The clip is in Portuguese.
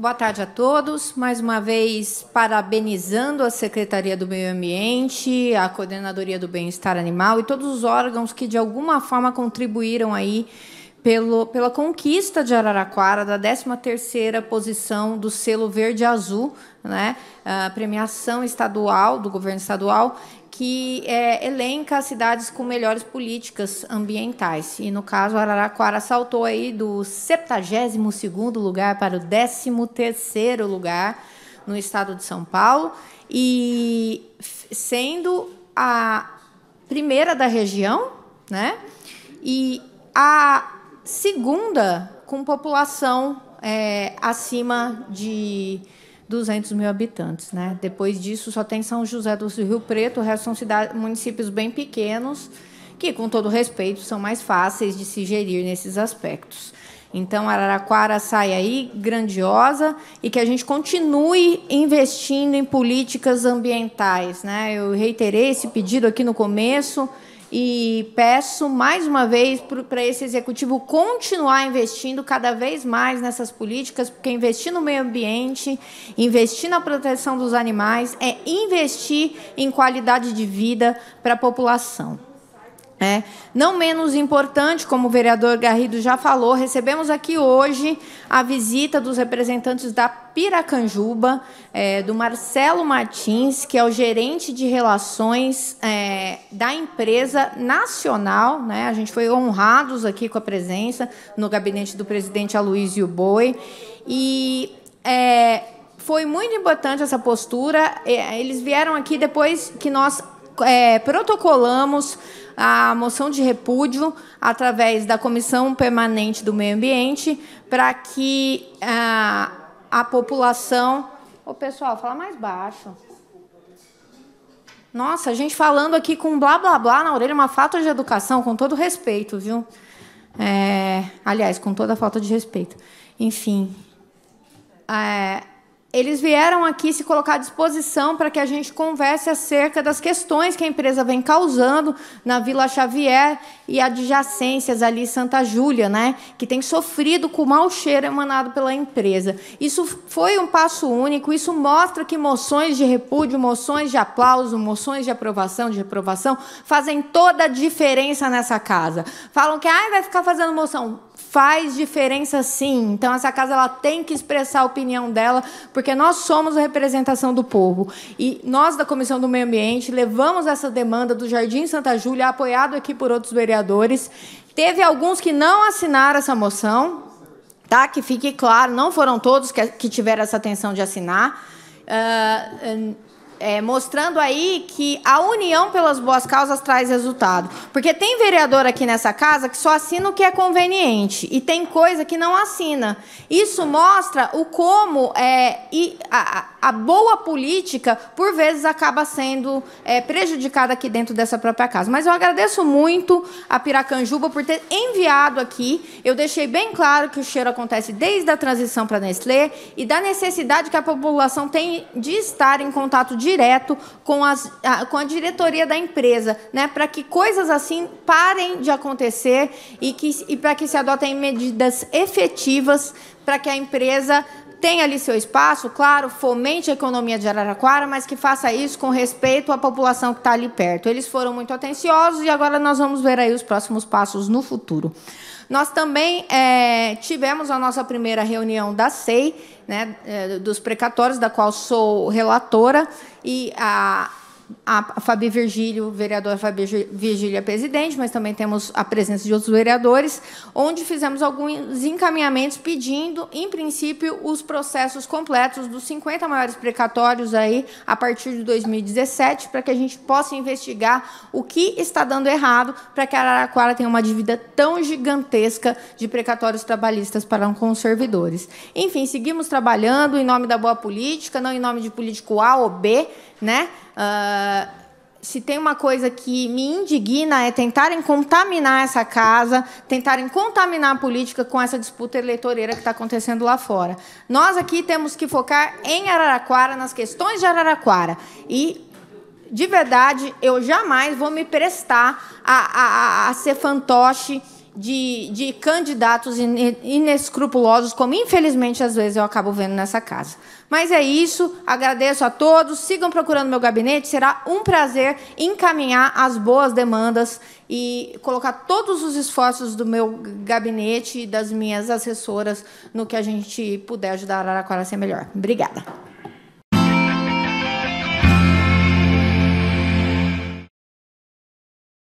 Boa tarde a todos. Mais uma vez, parabenizando a Secretaria do Meio Ambiente, a Coordenadoria do Bem-Estar Animal e todos os órgãos que, de alguma forma, contribuíram aí pelo, pela conquista de Araraquara da 13ª posição do selo verde-azul, né? a premiação estadual, do governo estadual, que é, elenca as cidades com melhores políticas ambientais. E, no caso, Araraquara saltou aí do 72º lugar para o 13º lugar no estado de São Paulo, e sendo a primeira da região, né? E a segunda com população é, acima de 200 mil habitantes. Né? Depois disso, só tem São José do Rio Preto, o resto são cidades, municípios bem pequenos, que, com todo respeito, são mais fáceis de se gerir nesses aspectos. Então, Araraquara sai aí grandiosa e que a gente continue investindo em políticas ambientais. Né? Eu reiterei esse pedido aqui no começo e peço mais uma vez para esse executivo continuar investindo cada vez mais nessas políticas, porque investir no meio ambiente, investir na proteção dos animais, é investir em qualidade de vida para a população. É. Não menos importante, como o vereador Garrido já falou, recebemos aqui hoje a visita dos representantes da Piracanjuba, é, do Marcelo Martins, que é o gerente de relações é, da empresa nacional. Né? A gente foi honrados aqui com a presença no gabinete do presidente Aloysio Boi. E é, foi muito importante essa postura. É, eles vieram aqui depois que nós é, protocolamos a moção de repúdio através da Comissão Permanente do Meio Ambiente para que a, a população. Ô, pessoal, fala mais baixo. Nossa, a gente falando aqui com blá blá blá na orelha, uma falta de educação, com todo respeito, viu? É, aliás, com toda falta de respeito. Enfim. É, eles vieram aqui se colocar à disposição para que a gente converse acerca das questões que a empresa vem causando na Vila Xavier e adjacências ali Santa Júlia, né, que tem sofrido com o mau cheiro emanado pela empresa. Isso foi um passo único, isso mostra que moções de repúdio, moções de aplauso, moções de aprovação, de reprovação fazem toda a diferença nessa casa. Falam que ah, vai ficar fazendo moção faz diferença sim. Então essa casa ela tem que expressar a opinião dela, porque nós somos a representação do povo. E nós da Comissão do Meio Ambiente levamos essa demanda do Jardim Santa Júlia, apoiado aqui por outros vereadores. Teve alguns que não assinaram essa moção, tá? Que fique claro, não foram todos que, tiveram essa atenção de assinar. Uh, é, mostrando aí que a união pelas boas causas traz resultado. Porque tem vereador aqui nessa casa que só assina o que é conveniente e tem coisa que não assina. Isso mostra o como é, e a, a boa política, por vezes, acaba sendo é, prejudicada aqui dentro dessa própria casa. Mas eu agradeço muito a Piracanjuba por ter enviado aqui. Eu deixei bem claro que o cheiro acontece desde a transição para Nestlé e da necessidade que a população tem de estar em contato direto direto com, as, a, com a diretoria da empresa, né, para que coisas assim parem de acontecer e, que, e para que se adotem medidas efetivas para que a empresa tenha ali seu espaço, claro, fomente a economia de Araraquara, mas que faça isso com respeito à população que está ali perto. Eles foram muito atenciosos e agora nós vamos ver aí os próximos passos no futuro. Nós também é, tivemos a nossa primeira reunião da SEI, né, é, dos precatórios, da qual sou relatora, e a, a Fabi Virgílio, vereadora Fabi Virgílio é presidente, mas também temos a presença de outros vereadores, onde fizemos alguns encaminhamentos pedindo, em princípio, os processos completos dos 50 maiores precatórios aí a partir de 2017, para que a gente possa investigar o que está dando errado para que a Araraquara tenha uma dívida tão gigantesca de precatórios trabalhistas para com os servidores. Enfim, seguimos trabalhando em nome da boa política, não em nome de político A ou B, né? Uh, se tem uma coisa que me indigna é tentarem contaminar essa casa, tentarem contaminar a política com essa disputa eleitoreira que está acontecendo lá fora. Nós aqui temos que focar em Araraquara, nas questões de Araraquara. E, de verdade, eu jamais vou me prestar a, a, a ser fantoche de, de candidatos inescrupulosos, como infelizmente às vezes eu acabo vendo nessa casa. Mas é isso, agradeço a todos, sigam procurando meu gabinete, será um prazer encaminhar as boas demandas e colocar todos os esforços do meu gabinete e das minhas assessoras no que a gente puder ajudar a Araraquara a ser melhor. Obrigada.